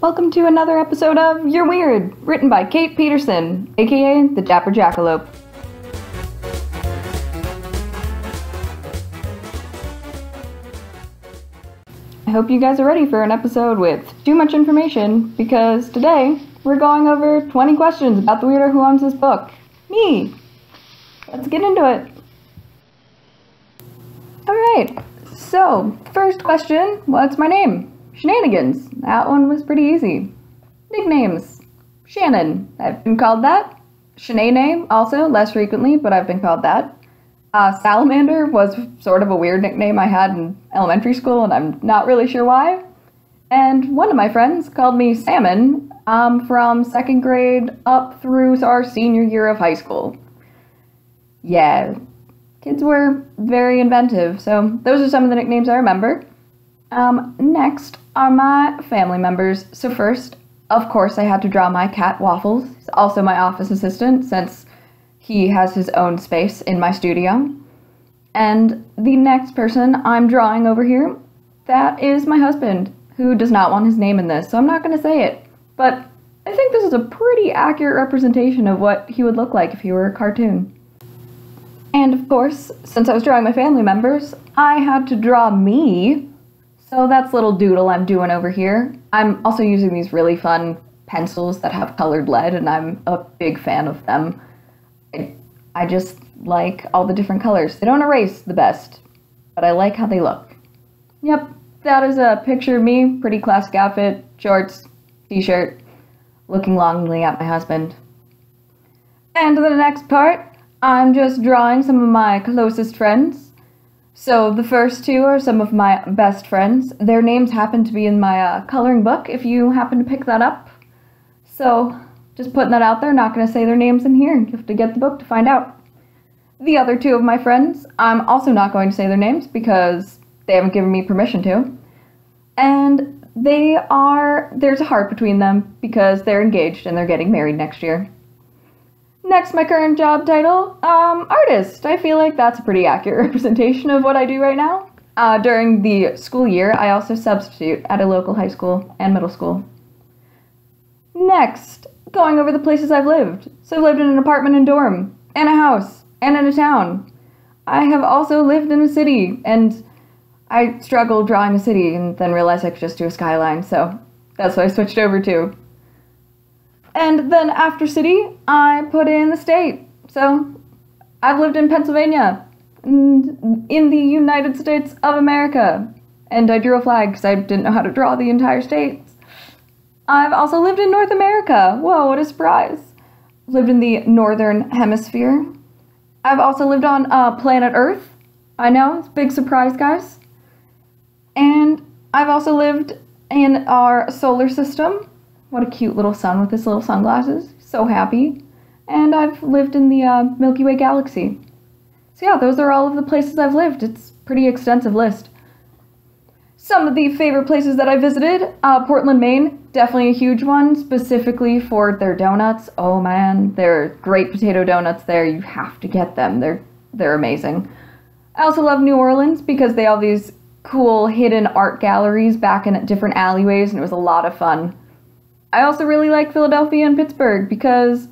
Welcome to another episode of You're Weird, written by Kate Peterson, aka the Dapper Jackalope. I hope you guys are ready for an episode with too much information because today we're going over 20 questions about the weirdo who owns this book. Me! Let's get into it. Alright, so first question what's my name? Shananigans. That one was pretty easy. Nicknames Shannon. I've been called that. Shanae name, also, less frequently, but I've been called that. Uh, Salamander was sort of a weird nickname I had in elementary school, and I'm not really sure why. And one of my friends called me Salmon um, from second grade up through our senior year of high school. Yeah, kids were very inventive, so those are some of the nicknames I remember. Um, next are my family members. So, first, of course, I had to draw my cat Waffles. He's also my office assistant since he has his own space in my studio. And the next person I'm drawing over here, that is my husband, who does not want his name in this, so I'm not going to say it. But I think this is a pretty accurate representation of what he would look like if he were a cartoon. And of course, since I was drawing my family members, I had to draw me. So that's little doodle I'm doing over here. I'm also using these really fun pencils that have colored lead, and I'm a big fan of them. I, I just like all the different colors. They don't erase the best, but I like how they look. Yep, that is a picture of me, pretty classic outfit, shorts, t-shirt, looking longingly at my husband. And the next part, I'm just drawing some of my closest friends. So the first two are some of my best friends. Their names happen to be in my uh, coloring book if you happen to pick that up. So just putting that out there, not going to say their names in here. You have to get the book to find out. The other two of my friends, I'm also not going to say their names because they haven't given me permission to. And they are, there's a heart between them because they're engaged and they're getting married next year. Next, my current job title, um, artist. I feel like that's a pretty accurate representation of what I do right now. Uh, during the school year, I also substitute at a local high school and middle school. Next, going over the places I've lived. So I've lived in an apartment and dorm, and a house, and in a town. I have also lived in a city, and I struggled drawing a city and then realized I could just do a skyline, so that's what I switched over to. And then after city, I put in the state. So I've lived in Pennsylvania, in the United States of America. And I drew a flag because I didn't know how to draw the entire states. I've also lived in North America. Whoa, what a surprise. Lived in the Northern Hemisphere. I've also lived on uh, planet Earth. I know, it's a big surprise, guys. And I've also lived in our solar system. What a cute little sun with his little sunglasses. So happy. And I've lived in the uh, Milky Way galaxy. So yeah, those are all of the places I've lived. It's pretty extensive list. Some of the favorite places that I visited, uh, Portland, Maine, definitely a huge one, specifically for their donuts. Oh man, they're great potato donuts there. You have to get them. They're they're amazing. I also love New Orleans because they have these cool hidden art galleries back in different alleyways, and it was a lot of fun. I also really like Philadelphia and Pittsburgh because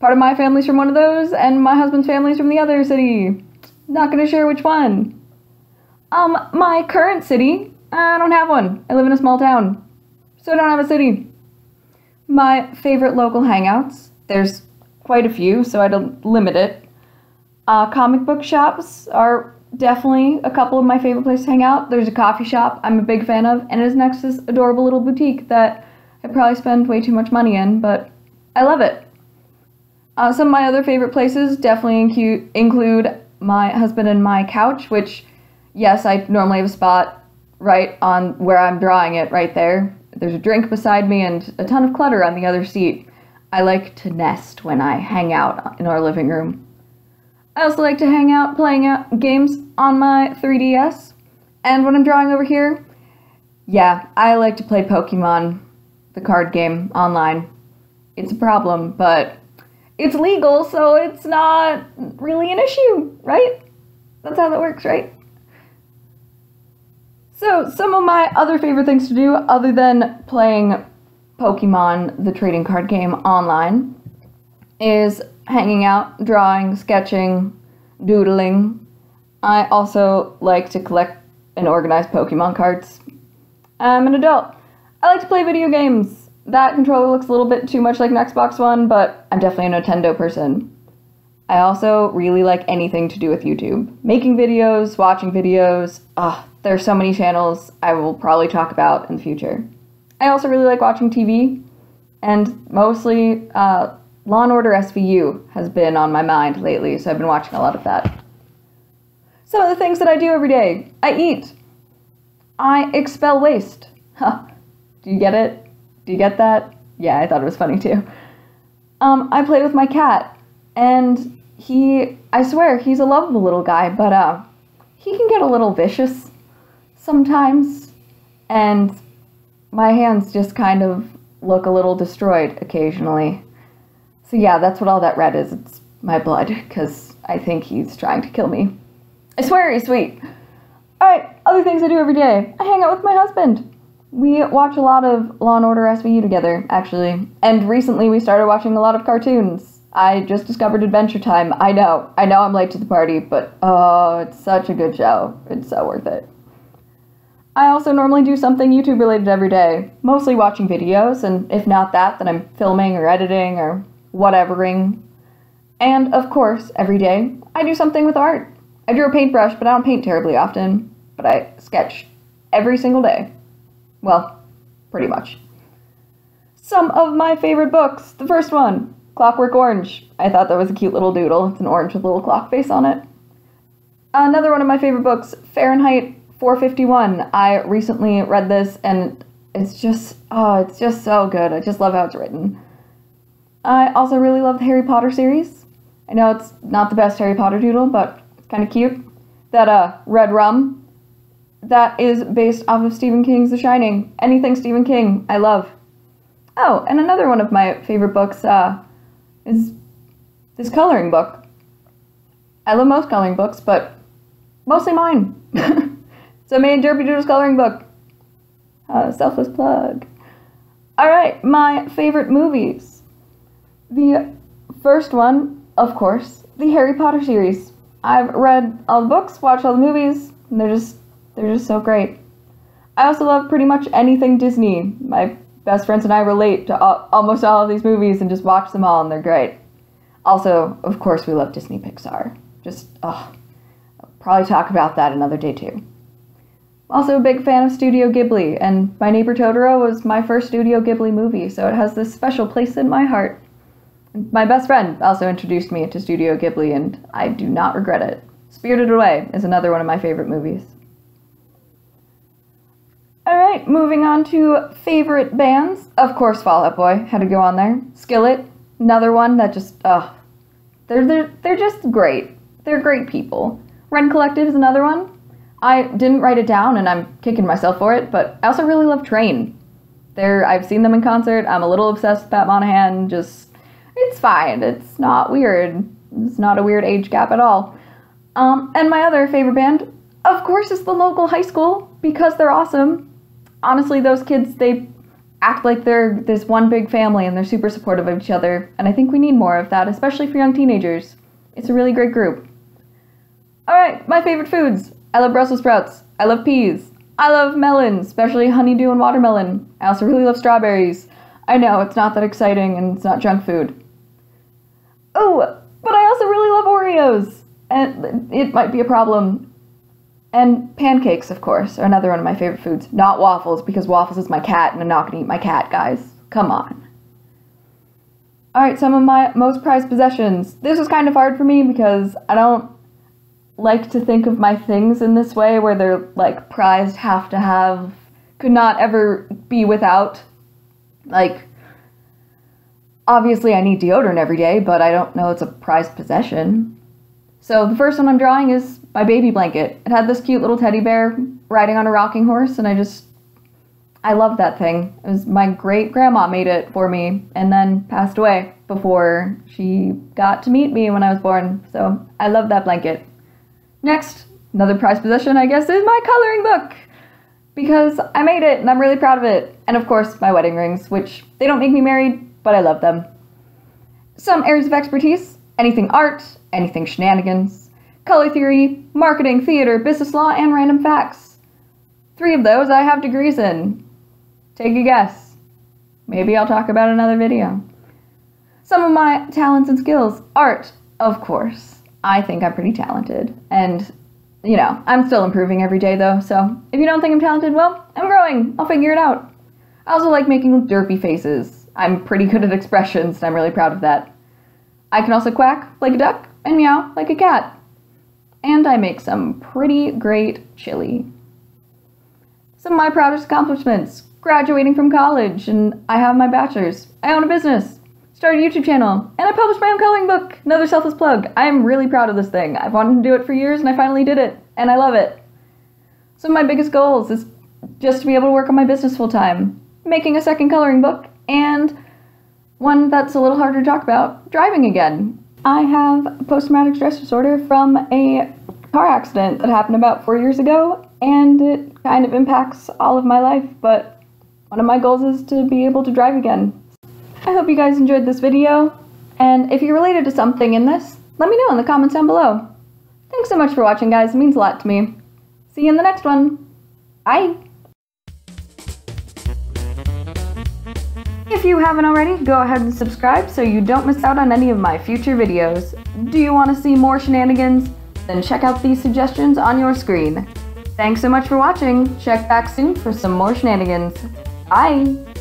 part of my family's from one of those, and my husband's family's from the other city. Not gonna share which one. Um, my current city, I don't have one. I live in a small town, so I don't have a city. My favorite local hangouts, there's quite a few, so I don't limit it. Uh, comic book shops are definitely a couple of my favorite places to hang out. There's a coffee shop I'm a big fan of, and it is next to this adorable little boutique that I probably spend way too much money in, but I love it. Uh, some of my other favorite places definitely include my husband and my couch, which, yes, I normally have a spot right on where I'm drawing it, right there. There's a drink beside me and a ton of clutter on the other seat. I like to nest when I hang out in our living room. I also like to hang out playing out games on my 3DS. And when I'm drawing over here, yeah, I like to play Pokemon the card game online. It's a problem, but it's legal, so it's not really an issue, right? That's how that works, right? So, some of my other favorite things to do, other than playing Pokemon, the trading card game, online is hanging out, drawing, sketching, doodling. I also like to collect and organize Pokemon cards. I'm an adult. I like to play video games. That controller looks a little bit too much like an Xbox One, but I'm definitely a Nintendo person. I also really like anything to do with YouTube. Making videos, watching videos. Ah, there's so many channels I will probably talk about in the future. I also really like watching TV, and mostly uh, Law and Order SVU has been on my mind lately, so I've been watching a lot of that. Some of the things that I do every day I eat, I expel waste. Huh. Do you get it? Do you get that? Yeah, I thought it was funny too. Um, I play with my cat, and he, I swear, he's a lovable little guy, but uh, he can get a little vicious sometimes, and my hands just kind of look a little destroyed occasionally. So yeah, that's what all that red is. It's my blood, because I think he's trying to kill me. I swear he's sweet. Alright, other things I do every day. I hang out with my husband. We watch a lot of Law and Order SVU together, actually. And recently we started watching a lot of cartoons. I just discovered Adventure Time. I know. I know I'm late to the party, but oh, it's such a good show. It's so worth it. I also normally do something YouTube related every day, mostly watching videos, and if not that, then I'm filming or editing or whatevering. And of course, every day, I do something with art. I drew a paintbrush, but I don't paint terribly often, but I sketch every single day. Well, pretty much. Some of my favorite books. The first one, Clockwork Orange. I thought that was a cute little doodle. It's an orange with a little clock face on it. Another one of my favorite books, Fahrenheit 451. I recently read this and it's just, oh, it's just so good. I just love how it's written. I also really love the Harry Potter series. I know it's not the best Harry Potter doodle, but it's kind of cute. That uh, Red Rum, that is based off of Stephen King's The Shining. Anything Stephen King, I love. Oh, and another one of my favorite books uh, is this coloring book. I love most coloring books, but mostly mine. so made Derpy Doodle's coloring book. Uh, selfless plug. Alright, my favorite movies. The first one, of course, the Harry Potter series. I've read all the books, watched all the movies, and they're just they're just so great. I also love pretty much anything Disney. My best friends and I relate to all, almost all of these movies and just watch them all, and they're great. Also, of course, we love Disney Pixar. Just, oh, I'll probably talk about that another day too. Also, a big fan of Studio Ghibli, and My Neighbor Totoro was my first Studio Ghibli movie, so it has this special place in my heart. My best friend also introduced me to Studio Ghibli, and I do not regret it. Spirited Away is another one of my favorite movies. Alright, moving on to favorite bands. Of course, Fall Out Boy had to go on there. Skillet, another one that just, ugh. They're, they're, they're just great. They're great people. Rend Collective is another one. I didn't write it down and I'm kicking myself for it, but I also really love Train. They're, I've seen them in concert. I'm a little obsessed with Pat Monahan. Just, it's fine. It's not weird. It's not a weird age gap at all. Um, and my other favorite band, of course, is the local high school because they're awesome honestly, those kids, they act like they're this one big family and they're super supportive of each other. And I think we need more of that, especially for young teenagers. It's a really great group. Alright, my favorite foods. I love Brussels sprouts. I love peas. I love melons, especially honeydew and watermelon. I also really love strawberries. I know, it's not that exciting and it's not junk food. Oh, but I also really love Oreos. And it might be a problem and pancakes, of course, are another one of my favorite foods. Not waffles, because waffles is my cat, and I'm not gonna eat my cat, guys. Come on. Alright, some of my most prized possessions. This was kind of hard for me because I don't like to think of my things in this way where they're like prized, have to have, could not ever be without. Like, obviously I need deodorant every day, but I don't know it's a prized possession. So the first one I'm drawing is my baby blanket. It had this cute little teddy bear riding on a rocking horse, and I just, I loved that thing. It was my great grandma made it for me and then passed away before she got to meet me when I was born. So I love that blanket. Next, another prized possession, I guess, is my coloring book. because I made it and I'm really proud of it. And of course, my wedding rings, which they don't make me married, but I love them. Some areas of expertise anything art, anything shenanigans, color theory, marketing, theater, business law, and random facts. Three of those I have degrees in. Take a guess. Maybe I'll talk about another video. Some of my talents and skills art, of course. I think I'm pretty talented. And, you know, I'm still improving every day though, so if you don't think I'm talented, well, I'm growing. I'll figure it out. I also like making derpy faces. I'm pretty good at expressions, and I'm really proud of that. I can also quack like a duck and meow like a cat. And I make some pretty great chili. Some of my proudest accomplishments graduating from college, and I have my bachelor's. I own a business, started a YouTube channel, and I published my own coloring book. Another selfless plug. I am really proud of this thing. I've wanted to do it for years, and I finally did it, and I love it. Some of my biggest goals is just to be able to work on my business full time, making a second coloring book, and one that's a little harder to talk about driving again. I have post traumatic stress disorder from a car accident that happened about four years ago, and it kind of impacts all of my life, but one of my goals is to be able to drive again. I hope you guys enjoyed this video, and if you're related to something in this, let me know in the comments down below. Thanks so much for watching, guys. It means a lot to me. See you in the next one. Bye! If you haven't already, go ahead and subscribe so you don't miss out on any of my future videos. Do you want to see more shenanigans? Then check out these suggestions on your screen. Thanks so much for watching. Check back soon for some more shenanigans. Bye!